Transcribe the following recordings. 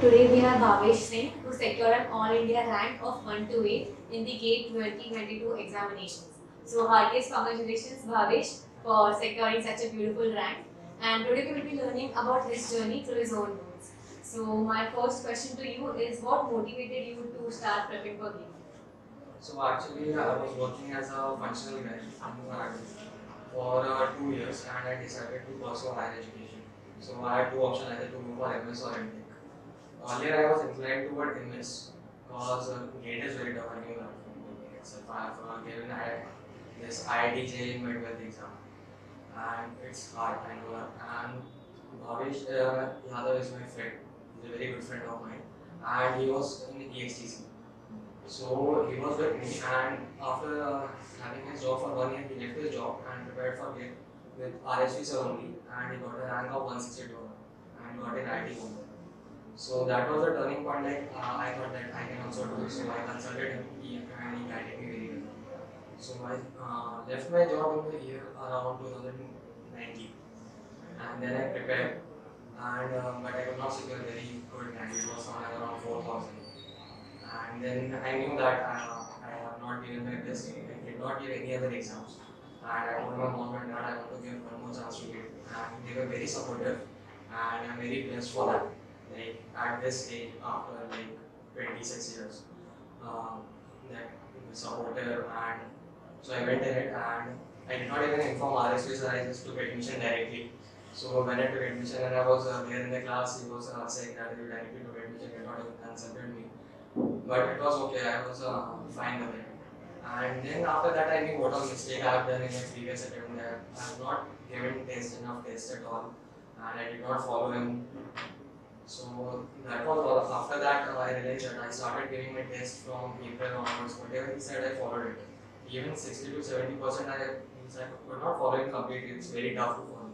today we have Bhavesh Singh who secured an All India rank of 1 to 8 in the GATE 2022 examinations. So heartiest congratulations Bhavesh for securing such a beautiful rank. And today we will be learning about his journey through his own goals. So my first question to you is what motivated you to start prepping for GATE? So actually, I was working as a functional guy for uh, two years, and I decided to pursue higher education. So I had two options: either to go for MS or MTech. Earlier, I was inclined toward MS because uh, GATE is very that from itself. I have given I, this IIT JEE mid-wealth exam, and it's hard. I know that. And Bhavesh uh, Yadav is my friend. He's a very good friend of mine, and he was in EXTC. So he was with me, and after uh, having his job for one year, he left his job and prepared for GATE with RSV only, and he got a rank of 162 and got an IIT Bombay. So that was the turning point. Like uh, I thought that I can also do this, so I consulted him, and he guided me very well. So I uh, left my job in the year around 2019, and then I prepared, and uh, but I could not secure very good rank. It was somewhere around 4,000 and then I knew that uh, I have not given my best. I did not give any other exams. And I told my mom and dad I want to give one more chance to it. And they were very supportive, and I'm very blessed for that. Like at this age, after like 26 years, um, that supportive and so I went there and I did not even inform RSV sir. I just took admission directly. So when I took admission and I was uh, there in the class, he was uh, saying that you directly took admission, did not even consulted me but it was okay. I was uh, fine with it. And then after that, I knew what was mistake I have done in my previous attempt. That I have not given test enough test at all, and I did not follow him. So that was all. After that, uh, I realized that I started giving my test from April onwards. Whatever he said, I followed it. Even 60 to 70 percent, I could not follow it completely. It's very tough to follow.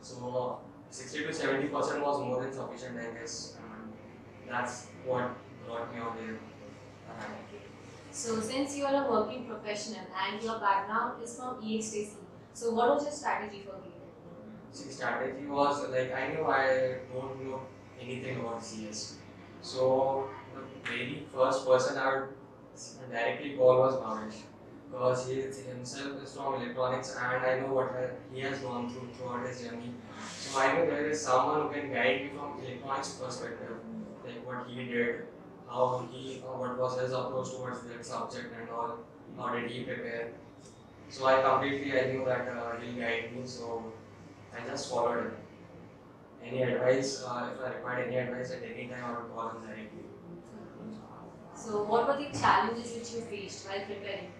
So 60 to 70 percent was more than sufficient, I guess. And that's what brought me on here. So since you are a working professional and your background is from EXTC, so what was your strategy for GATE? See, strategy was like I knew I don't know anything about CS. So the very first person I would directly call was Bhavesh. Because he himself is from electronics and I know what he has gone through throughout his journey. So I know there is someone who can guide me from electronics perspective, like what he did, how he, what was his approach towards that subject and all, how did he prepare. So I completely, I knew that uh, he'll guide me, so I just followed him. Any advice, uh, if I required any advice at any time, I would call him directly. So what were the challenges which you faced while preparing?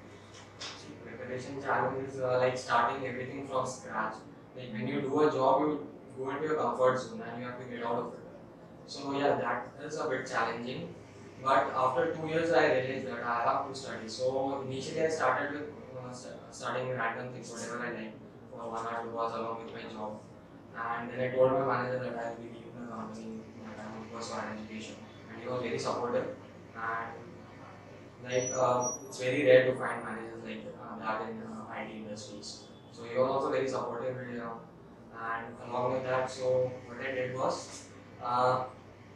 Preparation challenges uh, like starting everything from scratch. Like when you do a job, you go into your comfort zone and you have to get out of it. So yeah, that is a bit challenging. But after two years, I realized that I have to study. So initially, I started with uh, studying random things, whatever I like, for one or two hours along with my job. And then I told my manager that I will be leaving the company, that I will higher education. And he was very supportive. And like uh, it's very rare to find managers like uh, that in uh, IT industries. So he was also very supportive. You know, and along with that, so what I did was. Uh,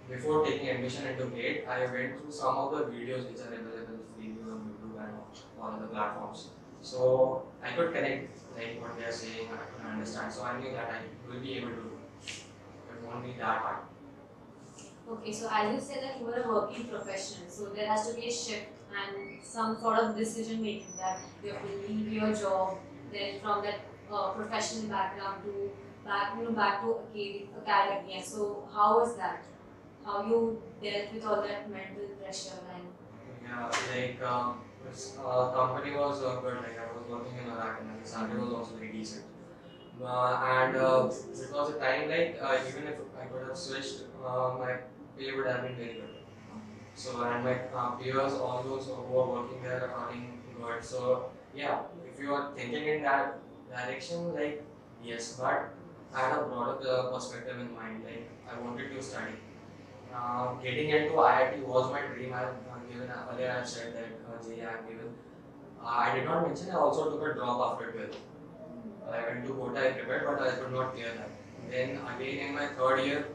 before taking admission into GATE, I went through some of the videos which are available freely on YouTube and all other platforms. So I could connect like what they are saying, I could understand. So I knew that I will be able to do it. It won't be that hard. Okay, so as you said that you were a working professional, so there has to be a shift and some sort of decision making that you have to leave your job, then from that uh, professional background to back, you know, back to acad- academia. So how was that? How you dealt with all that mental pressure and Yeah, like um, this uh, company was uh, good. Like I was working in Iraq and the salary was also very decent. Uh, and uh, it was a time like uh, even if I could have switched, uh, my pay would have been very good. So and my uh, peers, all those who were working there, are earning good. So yeah, if you are thinking in that direction, like yes, but I had a broader uh, perspective in mind. Like I wanted to study. Uh, getting into IIT was my dream. I uh, given earlier. I have said that uh, JEE I have given. I did not mention. I also took a drop after 12. I went to Kota. I prepared, but I could not clear that. Then again in my third year,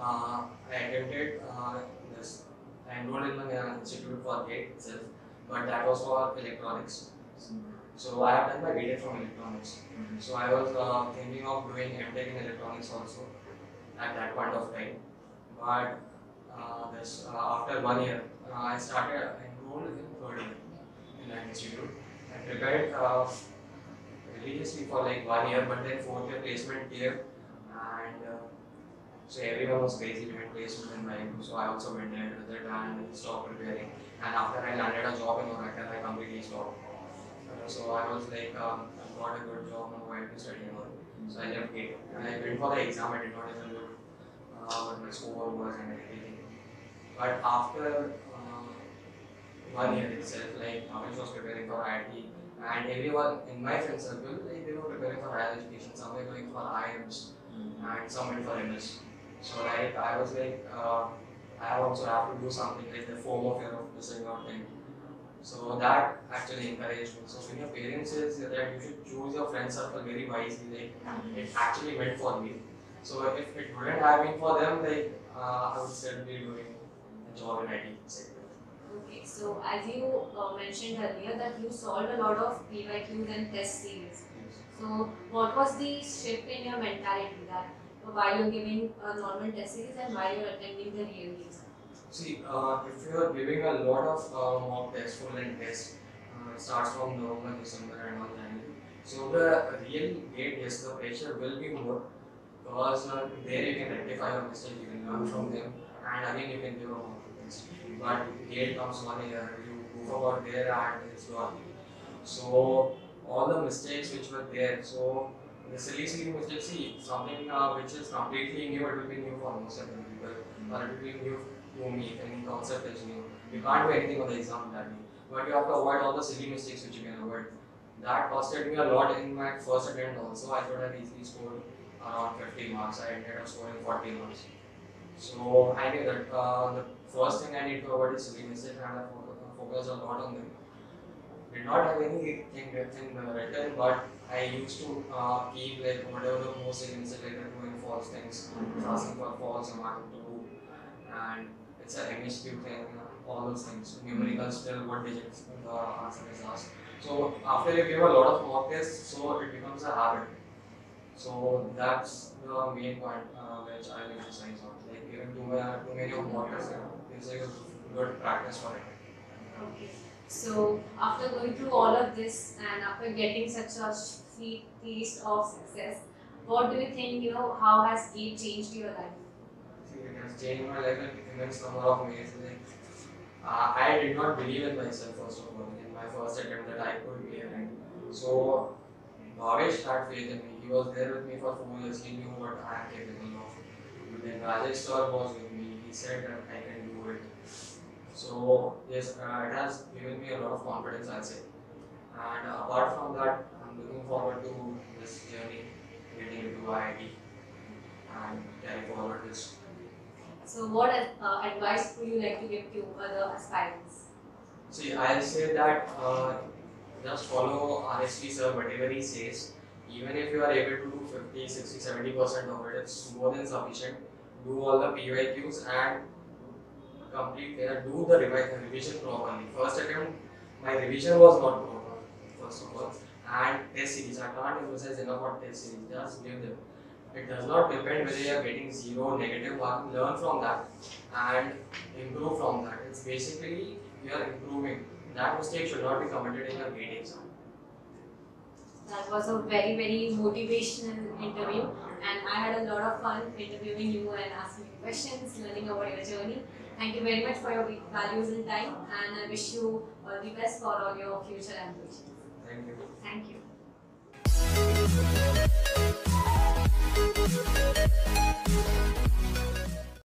uh, I attempted uh, this. I enrolled in the institute for GATE itself, but that was for electronics. So I have done my BTech from electronics. So I was uh, thinking of doing MTech in electronics also at that point of time. But this uh, after one year, uh, I started enrolled in third year in that institute. I prepared uh, religiously for like one year, but then fourth year placement came, and uh, so everyone was crazy doing placement in my group. So I also went there with it and stopped preparing. And after I landed a job in Oracle, I completely stopped. Uh, so I was like, um, I got a good job now, why I studying more? So I left it. And I went for the exam, I did not even look uh, what my score was and everything. But after uh, one year itself, like Amish was preparing for IIT, and everyone in my friend circle, like they were preparing for higher education, some were going for IIMs, and some went for MS. So like I was like, uh, I also have to do something like the FOMO fear of missing out thing. So that actually encouraged me. So when your parents says that you should choose your friend circle very wisely, like it actually went for me. So if it wouldn't have been for them, like uh, I would still be doing job in IT sector. Okay, so as you uh, mentioned earlier that you solved a lot of PYQs and test series. So what was the shift in your mentality that while you're giving a normal test series and while you're attending the real exam? See, uh, if you are giving a lot of uh, mock tests, full length tests, uh, it starts from November, December, and all January. So the real gate, yes, the pressure will be more because uh, there you can rectify your mistake, you can learn from them, and again you can give a mock But gate comes one year, you goof about there and it's gone. So all the mistakes which were there, so the silly silly mistakes, see something uh, which is completely new, it will be new for most of the people, or it will be new to me, any concept is new. You can't do anything on the exam that way. But you have to avoid all the silly mistakes which you can avoid. That costed me a lot in my first attempt also. I thought I easily scored around 50 marks. I ended up scoring 40 marks. So I knew that uh, the first thing I need to avoid is and I fo- focused a lot on them. Did not have anything written, uh, written but I used to uh, keep like whatever the most mistake like doing false things, asking for false amount to do and it's a MSQ thing, all those things. Numerical still what digits the answer is asked. So after you give a lot of mock tests, so it becomes a habit. So that's the main point uh, which I will emphasize on. Like giving too many, too many of tests is like a good practice for it. Okay. So after going through all of this and after getting such a sweet taste of success, what do you think, you know, how has it changed your life? It has changed my life in immense number of ways. Like, uh, I did not believe in myself first of all in my first attempt that I could be a. So Bhavesh had faith in me. He was there with me for four years. He knew what I am capable of. But then Rajesh sir was with me. He said that I can do it. So yes, uh, it has given me a lot of confidence. I'll say. And apart from that, I'm looking forward to this journey, getting into IIT and carry forward this So what uh, advice would you like to give to other aspirants? See, I'll say that uh, just follow RSV sir, whatever he says. Even if you are able to do 50, 60, 70 percent of it, it's more than sufficient. Do all the PYQs and complete uh, do the revi- revision properly. First attempt, my revision was not proper, first of all. And test series, I can't emphasize enough on test series, just give them. It does not depend whether you are getting zero, negative learn from that and improve from that. It's basically you are improving. That mistake should not be committed in your GATE exam. That was a very, very motivational interview, and I had a lot of fun interviewing you and asking you questions, learning about your journey. Thank you very much for your valuable time, and I wish you all the best for all your future ambitions. Thank you. Thank you.